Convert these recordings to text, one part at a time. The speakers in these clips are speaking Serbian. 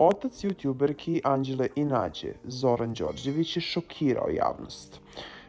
Otac youtuberki Anđele i Nađe, Zoran Đorđević, je šokirao javnost.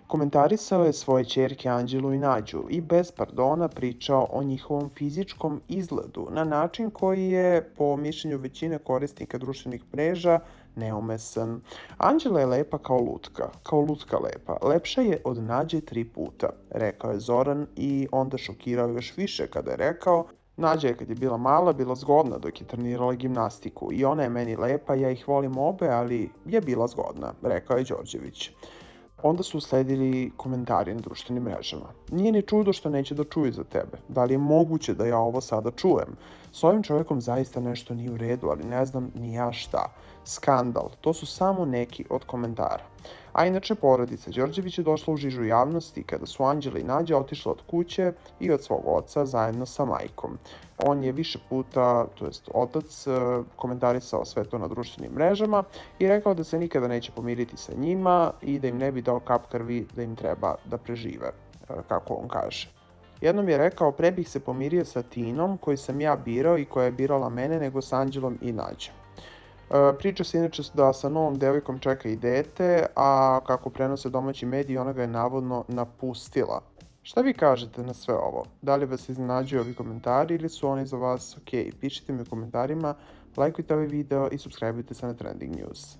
Komentarisao je svoje čerke Anđelu i Nađu i bez pardona pričao o njihovom fizičkom izgledu na način koji je, po mišljenju većine korisnika društvenih mreža, neumesan. Anđela je lepa kao lutka, kao lutka lepa. Lepša je od Nađe tri puta, rekao je Zoran i onda šokirao još više kada je rekao Nađa je kad je bila mala bila zgodna dok je trenirala gimnastiku i ona je meni lepa, ja ih volim obe, ali je bila zgodna, rekao je Đorđević. Onda su usledili komentari na društvenim mrežama. Nije ni čudo što neće da čuju za tebe. Da li je moguće da ja ovo sada čujem? S ovim čovekom zaista nešto nije u redu, ali ne znam ni ja šta. Skandal. To su samo neki od komentara. A inače, porodica Đorđević je došla u žižu javnosti kada su Anđela i Nađa otišla od kuće i od svog oca zajedno sa majkom. On je više puta, to jest otac, e, komentarisao sve to na društvenim mrežama i rekao da se nikada neće pomiriti sa njima i da im ne bi dao kap krvi da im treba da prežive, e, kako on kaže. Jednom je rekao, pre bih se pomirio sa Tinom, koji sam ja birao i koja je birala mene, nego sa Anđelom i Nađom. E, priča se inače da sa novom devojkom čeka i dete, a kako prenose domaći mediji, ona ga je navodno napustila. Šta vi kažete na sve ovo? Da li vas iznenađuju ovi komentari ili su oni za vas ok? Pišite mi u komentarima, lajkujte ovaj video i subscribeujte se na Trending News.